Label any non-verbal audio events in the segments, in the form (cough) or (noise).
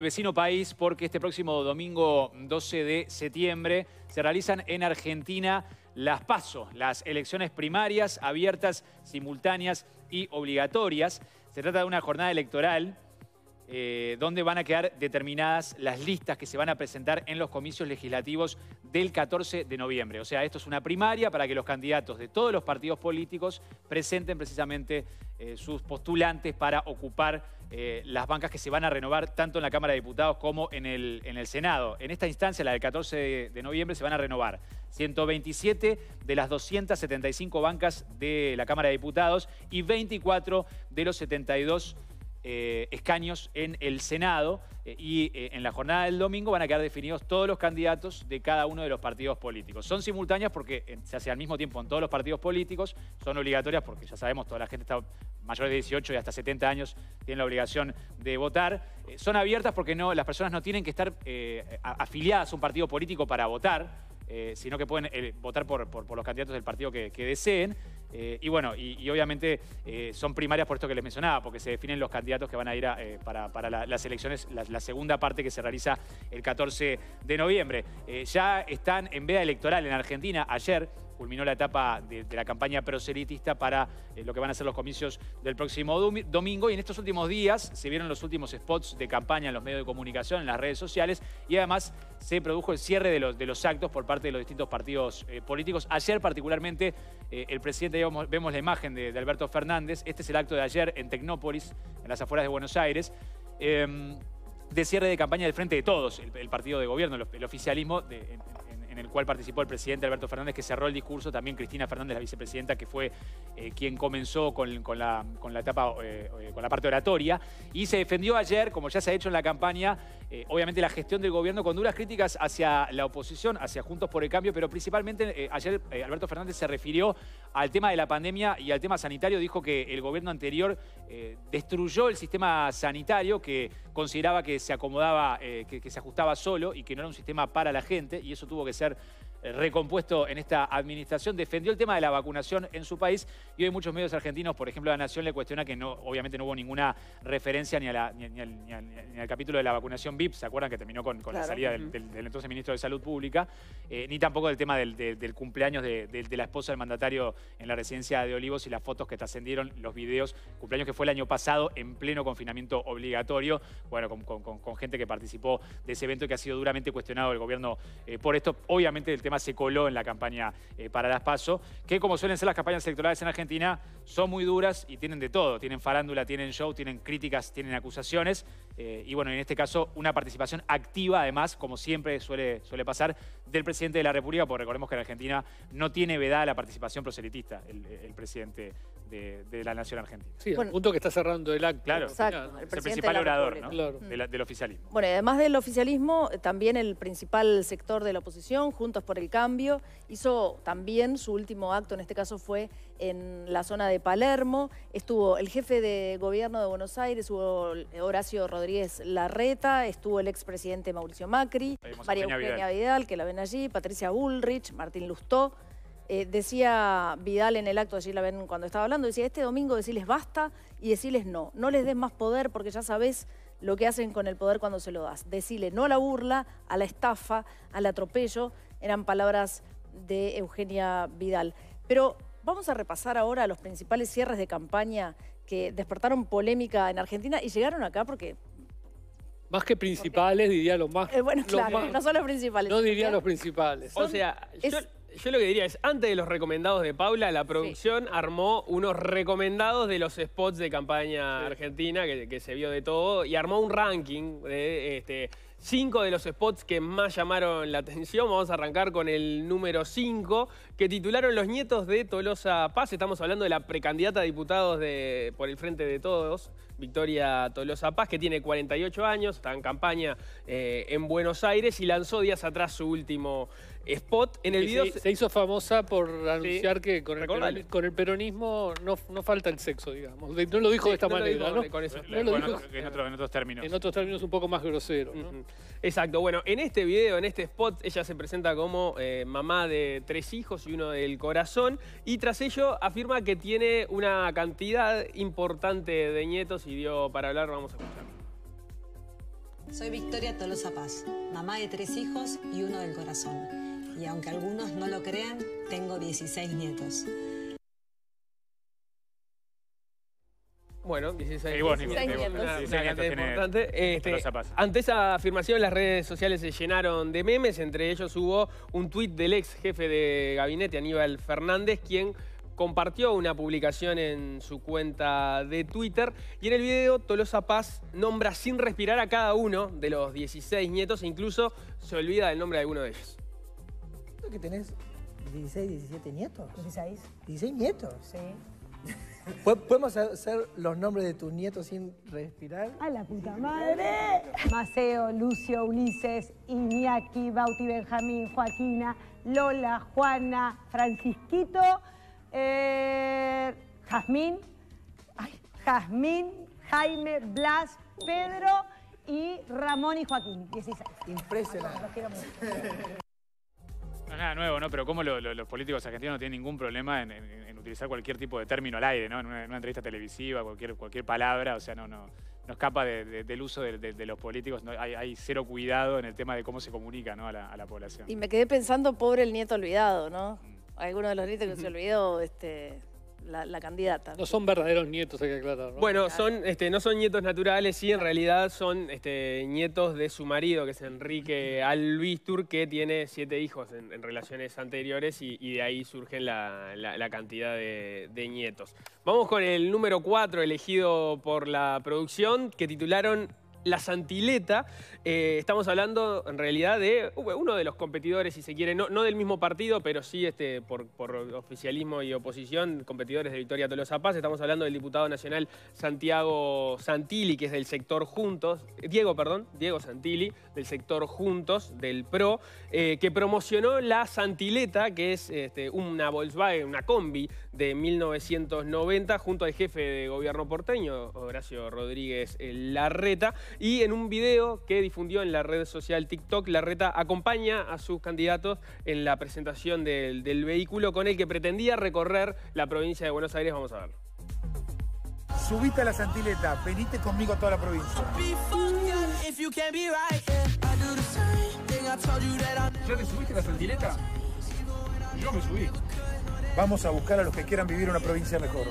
vecino país porque este próximo domingo 12 de septiembre se realizan en Argentina las PASO, las elecciones primarias abiertas, simultáneas y obligatorias. Se trata de una jornada electoral eh, donde van a quedar determinadas las listas que se van a presentar en los comicios legislativos del 14 de noviembre. O sea, esto es una primaria para que los candidatos de todos los partidos políticos presenten precisamente eh, sus postulantes para ocupar eh, las bancas que se van a renovar tanto en la Cámara de Diputados como en el, en el Senado. En esta instancia, la del 14 de, de noviembre, se van a renovar 127 de las 275 bancas de la Cámara de Diputados y 24 de los 72 eh, escaños en el Senado eh, y eh, en la jornada del domingo van a quedar definidos todos los candidatos de cada uno de los partidos políticos. Son simultáneas porque se hace al mismo tiempo en todos los partidos políticos, son obligatorias porque ya sabemos, toda la gente está mayor de 18 y hasta 70 años tienen la obligación de votar. son abiertas porque no, las personas no tienen que estar afiliadas a un partido político para votar. sino que pueden votar por, los candidatos del partido que deseen. Eh, y bueno, y, obviamente eh, son primarias por esto que les mencionaba, porque se definen los candidatos que van a ir eh, para, las elecciones, la, segunda parte que se realiza el 14 de noviembre. ya están en veda electoral en Argentina. Ayer culminó la etapa de, la campaña proselitista para lo que van a ser los comicios del próximo domingo. Y en estos últimos días se vieron los últimos spots de campaña en los medios de comunicación, en las redes sociales, y además se produjo el cierre de los, de los actos por parte de los distintos partidos políticos. Ayer particularmente el presidente vemos, la imagen de, Alberto Fernández. Este es el acto de ayer en Tecnópolis, en las afueras de Buenos Aires. Em, de cierre de campaña del Frente de Todos, el, partido de gobierno, el, oficialismo, de, el cual participó el presidente Alberto Fernández, que cerró el discurso, también Cristina Fernández, la vicepresidenta, que fue eh, quien comenzó con, la, etapa, eh, eh, con la parte oratoria, y se defendió ayer, como ya se ha hecho en la campaña, obviamente la gestión del gobierno con duras críticas hacia la oposición, hacia Juntos por el Cambio, pero principalmente ayer Alberto Fernández se refirió al tema de la pandemia y al tema sanitario, dijo que el gobierno anterior destruyó el sistema sanitario, que consideraba que se acomodaba, que se ajustaba solo y que no era un sistema para la gente, y eso tuvo que ser eh, recompuesto en esta administración, defendió el tema de la vacunación en su país y hoy muchos medios argentinos, por ejemplo La Nación, le cuestiona que no, obviamente no hubo ninguna referencia ni, a ni, al, capítulo de la vacunación VIP, ¿se acuerdan que terminó con, la salida del, entonces ministro de Salud Pública? Eh, ni tampoco del tema del, cumpleaños de, la esposa del mandatario en la residencia de Olivos y las fotos que trascendieron, los videos, cumpleaños que fue el año pasado en pleno confinamiento obligatorio, bueno, con, gente que participó de ese evento y que ha sido duramente cuestionado el gobierno eh, por esto. Obviamente el tema se coló en la campaña eh, para las PASO, que como suelen ser las campañas electorales en Argentina, son muy duras y tienen de todo. Tienen farándula, tienen show, tienen críticas, tienen acusaciones. Eh, y bueno, en este caso, una participación activa, además, como siempre suele, suele pasar, del presidente de la República, porque recordemos que en Argentina no tiene vedada la participación proselitista el, presidente de, la nación argentina. Sí, al punto que está cerrando el acto. Claro, Exacto, el, principal orador del oficialismo. Bueno, además del oficialismo, también el principal sector de la oposición, Juntos por el Cambio, hizo también su último acto, en este caso fue en la zona de Palermo. Estuvo el jefe de gobierno de Buenos Aires, estuvo Horacio Rodríguez Larreta, estuvo el expresidente Mauricio Macri, María Eugenia Vidal. que la ven allí, Patricia Bullrich, Martín Lustó. Eh, decía Vidal en el acto, allí la ven cuando estaba hablando, decía, este domingo decirles basta y decirles no. No les des más poder porque ya sabes lo que hacen con el poder cuando se lo das. Decirle no a la burla, a la estafa, al atropello, eran palabras de Eugenia Vidal. Pero vamos a repasar ahora los principales cierres de campaña que despertaron polémica en Argentina y llegaron acá porque más que principales, diría los más... Eh, bueno, claro, no son los principales. No diría los principales. O sea, yo, lo que diría es, antes de los recomendados de Paula, la producción armó unos recomendados de los spots de campaña argentina, que, que, se vio de todo, y armó un ranking de este, cinco de los spots que más llamaron la atención. Vamos a arrancar con el número 5, que titularon Los nietos de Tolosa Paz. Estamos hablando de la precandidata a diputados de, por el Frente de Todos, Victoria Tolosa Paz, que tiene 48 años, está en campaña eh, en Buenos Aires y lanzó días atrás su último spot. En el video se, hizo famosa por anunciar que con el, peronismo no, no, falta el sexo, digamos. No lo dijo de esta manera, ¿no? Con eso. en, otros términos. En otros términos un poco más grosero, Exacto. Bueno, en este video, en este spot, ella se presenta como eh, mamá de tres hijos y uno del corazón. Y tras ello afirma que tiene una cantidad importante de nietos y dio para hablar, vamos a escuchar. Soy Victoria Tolosa Paz, mamá de tres hijos y uno del corazón. Y aunque algunos no lo crean, tengo 16 nietos. Bueno, 16 Y vos, nietos. Nico, Seis y vos, nietos. sí, Una seis cantidad nietos tiene importante. Este, Tolosa Paz. ante esa afirmación, las redes sociales se llenaron de memes. Entre ellos hubo un tuit del ex jefe de gabinete, Aníbal Fernández, quien compartió una publicación en su cuenta de Twitter. Y en el video, Tolosa Paz nombra sin respirar a cada uno de los 16 nietos e incluso se olvida del nombre de alguno de ellos. ¿Creo que tenés 16, 17 nietos? 16. ¿16 nietos? Sí. (laughs) ¿Po- ¿Podemos hacer los nombres de tus nietos sin respirar? ¡A la puta madre! Maceo, Lucio, Ulises, Iñaki, Bauti, Benjamín, Joaquina, Lola, Juana, Francisquito, eh, Jazmín, ay, Jazmín, Jaime, Blas, Pedro y Ramón y Joaquín, 16. Impresionante. Los quiero mucho. (laughs) Es nada nuevo, ¿no? Pero cómo lo- lo- los políticos argentinos no tienen ningún problema en, en- en utilizar cualquier tipo de término al aire, ¿no? En una, en una entrevista televisiva, cualquier, cualquier palabra, o sea, no, no, no escapa de- de- del uso de, los políticos. no- hay, hay cero cuidado en el tema de cómo se comunica ¿no? a, la, a la población. Y me quedé pensando, pobre el nieto olvidado, ¿no? Alguno de los nietos que se (laughs) olvidó este, la, la candidata. No son verdaderos nietos, hay que aclarar. ¿no? Bueno, son, este, no son nietos naturales, sí, en realidad son este, nietos de su marido, que es Enrique Albistur, que tiene siete hijos en, en relaciones anteriores y, y de ahí surge la, la- la cantidad de, de nietos. Vamos con el número cuatro, elegido por la producción, que titularon La Santileta. Eh, estamos hablando en realidad de uh, uno de los competidores, si se quiere, no, del mismo partido, pero sí este, por, oficialismo y oposición, competidores de Victoria Tolosa Paz. Estamos hablando del diputado nacional Santiago Santilli, que es del sector Juntos, eh, Diego, perdón, Diego Santilli, del sector Juntos, del PRO, eh, que promocionó la Santileta, que es este, una Volkswagen, una combi de 1990, junto al jefe de gobierno porteño, Horacio Rodríguez Larreta, y en un video que difundió en la red social TikTok, Larreta acompaña a sus candidatos en la presentación del, del vehículo con el que pretendía recorrer la provincia de Buenos Aires. Vamos a verlo. Subite a la Santileta, venite conmigo a toda la provincia. ¿Ya te subiste a la Santileta? Yo me subí. Vamos a buscar a los que quieran vivir una provincia mejor.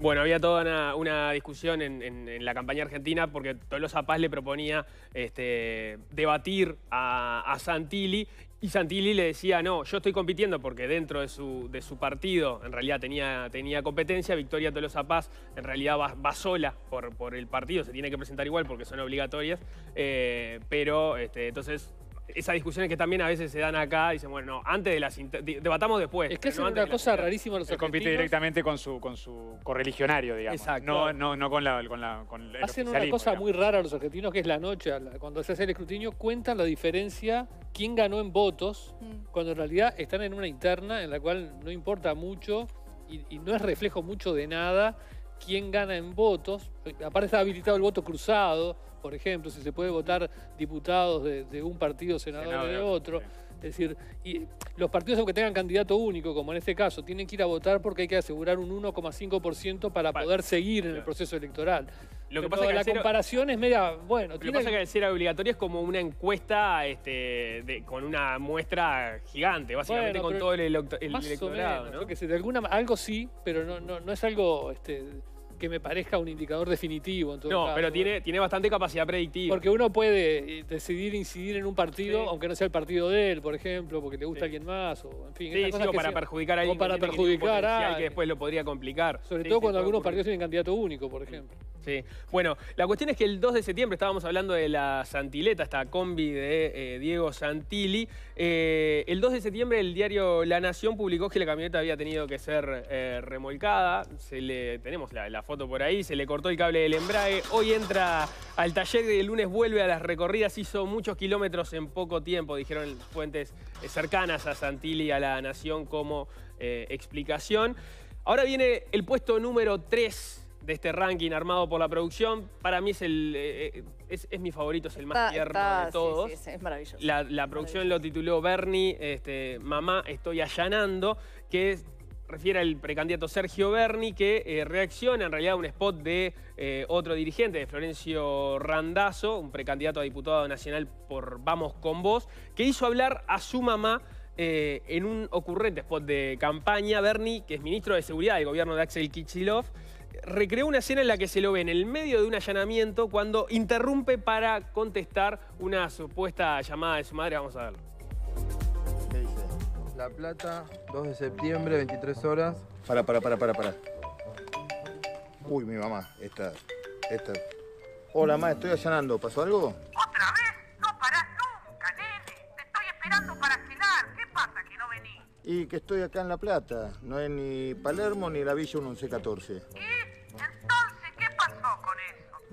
Bueno, había toda una, discusión en, la campaña argentina porque Tolosa Paz le proponía este, debatir a, Santilli y Santilli le decía, no, yo estoy compitiendo porque dentro de su, partido en realidad tenía, tenía competencia, Victoria Tolosa Paz en realidad va, sola por, por el partido, se tiene que presentar igual porque son obligatorias, eh, pero este, entonces... Esas discusiones que también a veces se dan acá, dicen, bueno, no, antes de las... Debatamos después. es que es no una cosa rarísima los Él compite directamente con su, con su correligionario, digamos. Exacto. No, no, no con, la, con, la, con el Hacen una cosa digamos. muy rara los argentinos, que es la noche. Cuando se hace el escrutinio, cuentan la diferencia, quién ganó en votos, Mm. cuando en realidad están en una interna en la cual no importa mucho y, y no es reflejo mucho de nada quién gana en votos. Aparte está habilitado el voto cruzado, por ejemplo, si se puede votar diputados de, de un partido, senadores Senado de otro. otro, sí. Es decir, y los partidos, aunque tengan candidato único, como en este caso, tienen que ir a votar porque hay que asegurar un 1,5% para Vale. poder seguir en el proceso electoral. Lo que Pero pasa es que la ser- comparación es media, bueno, Lo que tiene- pasa es que al ser obligatorio es como una encuesta este, de- con una muestra gigante, básicamente Bueno, con todo el, electo- el electorado. menos, ¿no? sé, de alguna algo sí, pero no, no, no es algo este, que me parezca un indicador definitivo en todo No, caso. pero tiene, tiene bastante capacidad predictiva. Porque uno puede eh, decidir incidir en un partido, Sí. aunque no sea el partido de él, por ejemplo, porque le gusta Sí. a alguien más, o en fin. sí, sí, o que para perjudicar a o alguien. para que tiene- que tiene un perjudicar que después lo podría complicar. Sobre todo cuando algunos ocurrir. partidos tienen candidato único, por ejemplo. Sí. Bueno, la cuestión es que el 2 de septiembre estábamos hablando de la Santileta, esta combi de eh, Diego Santilli. Eh, el 2 de septiembre el diario La Nación publicó que la camioneta había tenido que ser eh, remolcada. Se le, tenemos la, foto por ahí, se le cortó el cable del embrague. Hoy entra al taller y el lunes vuelve a las recorridas. Hizo muchos kilómetros en poco tiempo, dijeron fuentes cercanas a Santilli, a La Nación, como explicación. Ahora viene el puesto número 3 de este ranking armado por la producción. Para mí es el eh, eh, es, es mi favorito, es el más Está- tierno está- de todos. sí, sí, es maravilloso. La, la producción lo tituló Bernie, este, Mamá, estoy allanando, que es refiere al precandidato Sergio Berni, que eh, reacciona en realidad a un spot de eh, otro dirigente, de Florencio Randazzo, un precandidato a diputado nacional por Vamos con Vos, que hizo hablar a su mamá eh, en un ocurrente spot de campaña. Berni, que es ministro de Seguridad del gobierno de Axel Kichilov, recreó una escena en la que se lo ve en el medio de un allanamiento cuando interrumpe para contestar una supuesta llamada de su madre. Vamos a verlo. ¿Qué dice? La Plata, 2 de septiembre, 23 horas. Para, para, para, para, para. Uy, mi mamá, esta, esta. Hola, mamá, estoy allanando. ¿Pasó algo? ¿Otra vez? No parás nunca, nene. Te estoy esperando para cenar. ¿Qué pasa que no venís? Y que estoy acá en La Plata. No es ni Palermo ni la Villa 1114. ¿Y?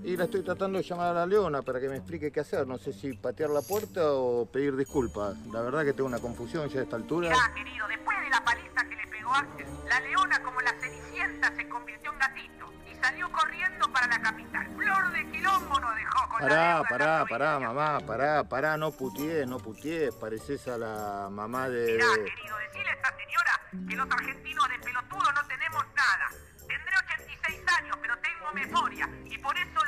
Y la estoy tratando de llamar a la Leona para que me explique qué hacer. No sé si patear la puerta o pedir disculpas. La verdad que tengo una confusión ya a esta altura. Mirá, querido, después de la paliza que le pegó Axel, la leona como la cenicienta se convirtió en gatito y salió corriendo para la capital. Flor de quilombo nos dejó con la Pará, deuda pará, la pará, provincia. mamá, pará, pará, no putié, no putié. Pareces a la mamá de... Mirá, querido, decirle a esta señora que los argentinos de pelotudo no tenemos nada. Tendré 86 años, pero tengo memoria y por eso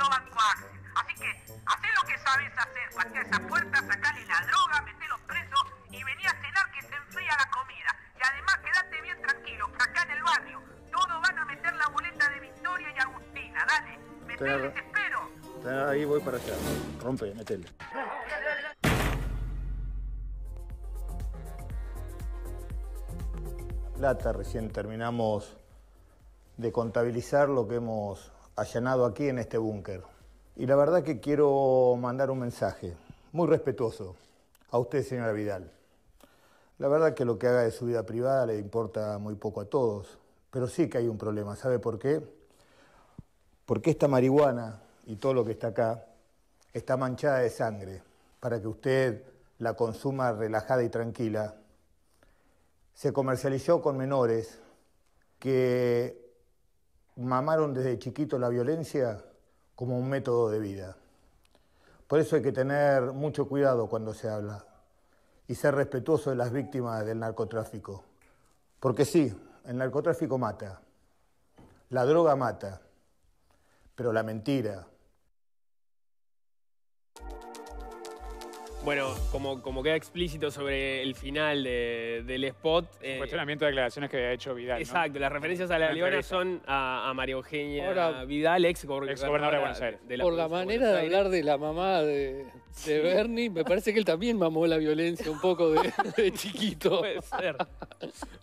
hacé lo que sabes hacer, patea esa puerta, sacale la droga, metelo preso y vení a cenar que se enfría la comida. Y además quédate bien tranquilo, que acá en el barrio todos van a meter la boleta de Victoria y Agustina. Dale, metele, te espero. Ahí voy para allá. Rompe, metele. Plata, recién terminamos de contabilizar lo que hemos allanado aquí en este búnker. Y la verdad que quiero mandar un mensaje muy respetuoso a usted, señora Vidal. La verdad que lo que haga de su vida privada le importa muy poco a todos, pero sí que hay un problema. ¿Sabe por qué? Porque esta marihuana y todo lo que está acá está manchada de sangre para que usted la consuma relajada y tranquila. Se comercializó con menores que mamaron desde chiquito la violencia como un método de vida. Por eso hay que tener mucho cuidado cuando se habla y ser respetuoso de las víctimas del narcotráfico. Porque sí, el narcotráfico mata, la droga mata, pero la mentira, Bueno, como, como queda explícito sobre el final de- del spot. eh, Cuestionamiento de declaraciones que había hecho Vidal. ¿no? Exacto, las referencias a la Leona son a, a María Eugenia Ahora- Vidal, ex, go- Ex gobernadora de Buenos Aires. de Por la de manera de hablar de la mamá de, de Bernie, me parece que él también mamó la violencia un poco de, (laughs) de chiquito. Puede ser.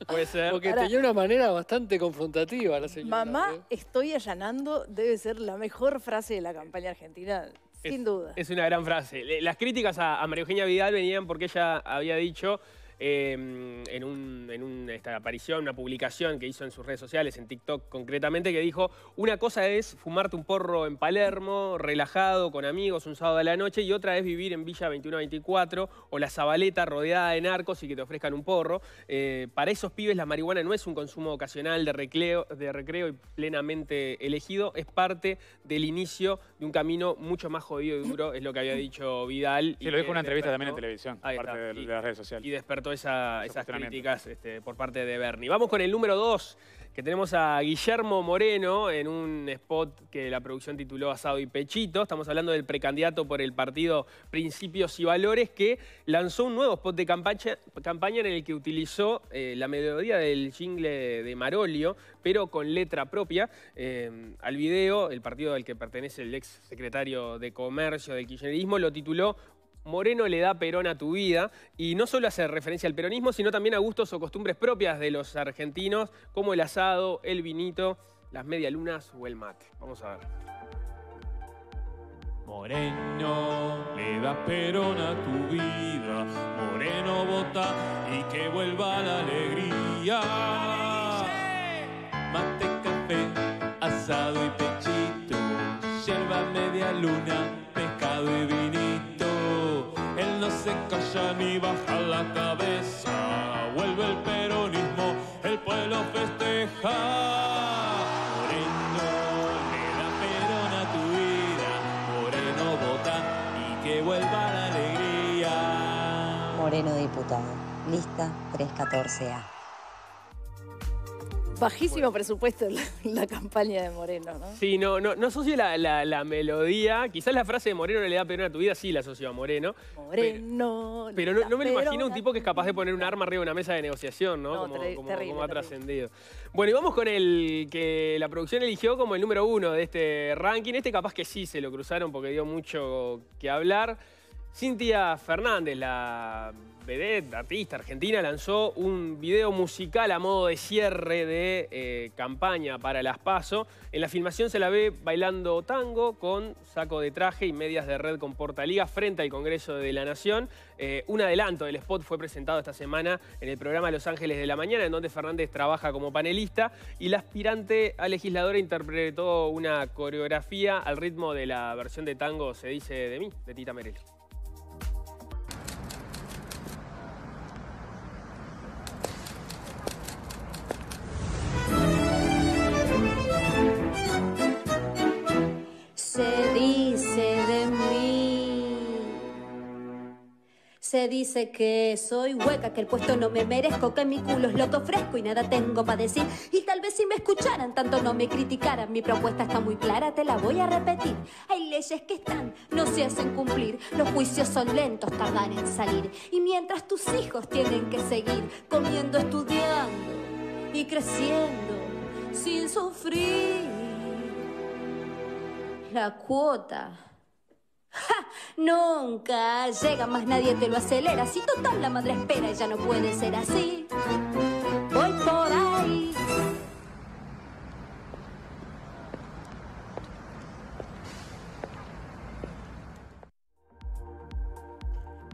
Puede ser. Porque Ahora- tenía una manera bastante confrontativa la señora. Mamá, ¿eh? estoy allanando, debe ser la mejor frase de la campaña argentina, sin duda. Es una gran frase. Las críticas a, a María Eugenia Vidal venían porque ella había dicho eh, en, un- en un- esta aparición, una publicación que hizo en sus redes sociales, en TikTok concretamente, que dijo, una cosa es fumarte un porro en Palermo, relajado, con amigos, un sábado a la noche, y otra es vivir en Villa 2124 o La Zabaleta rodeada de narcos y que te ofrezcan un porro. Eh, para esos pibes la marihuana no es un consumo ocasional de recreo, de recreo y plenamente elegido, es parte del inicio de un camino mucho más jodido y duro, es lo que había dicho Vidal. Sí, y lo dijo en una entrevista también en televisión, parte de, de las redes sociales. y despertó esa- esas críticas este, por parte de Bernie. Vamos con el número 2, que tenemos a Guillermo Moreno en un spot que la producción tituló Asado y Pechito. Estamos hablando del precandidato por el partido Principios y Valores, que lanzó un nuevo spot de campaña, campaña en el que utilizó eh, la melodía del jingle de Marolio, pero con letra propia. Eh, al video, el partido al que pertenece el ex secretario de Comercio del Kirchnerismo lo tituló Moreno le da Perón a tu vida y no solo hace referencia al peronismo, sino también a gustos o costumbres propias de los argentinos, como el asado, el vinito, las medialunas o el mate. Vamos a ver. Moreno, le da Perón a tu vida. Moreno vota y que vuelva la alegría. Mate, café, asado y pechito. Yerba media luna, pescado y vinito. Calla ni baja la cabeza. Vuelve el peronismo, el pueblo festeja. Moreno, le da Perón a tu vida. Moreno vota y que vuelva la alegría. Moreno diputado. Lista 314A. Bajísimo presupuesto la, la campaña de Moreno, ¿no? Sí, no, no, no asocio la, la- la melodía. Quizás la frase de Moreno no le da pena a tu vida, sí la asocio a Moreno. Moreno. Pero no, no me lo imagino un tipo que es capaz de poner un arma arriba de una mesa de negociación, ¿no? No, como, terri- como- terrible, como ha trascendido. Bueno, y vamos con el que la producción eligió como el número uno de este ranking. Este capaz que sí se lo cruzaron porque dio mucho que hablar. Cintia Fernández, la vedette, artista argentina, lanzó un video musical a modo de cierre de eh, campaña para las PASO. En la filmación se la ve bailando tango con saco de traje y medias de red con portaliga frente al Congreso de la Nación. Eh, un adelanto del spot fue presentado esta semana en el programa Los Ángeles de la Mañana, en donde Fernández trabaja como panelista y la aspirante a legisladora interpretó una coreografía al ritmo de la versión de tango Se dice de mí, de Tita Merelo. Dice que soy hueca, que el puesto no me merezco, que mi culo es lo que ofrezco y nada tengo para decir. Y tal vez si me escucharan, tanto no me criticaran. Mi propuesta está muy clara, te la voy a repetir. Hay leyes que están, no se hacen cumplir. Los juicios son lentos, tardan en salir. Y mientras tus hijos tienen que seguir comiendo, estudiando y creciendo sin sufrir la cuota. ¡Ja! Nunca llega más, nadie te lo acelera. Si total la madre espera y ya no puede ser así. Voy por ahí.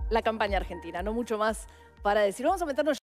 La campaña argentina, no mucho más para decir. Vamos a meternos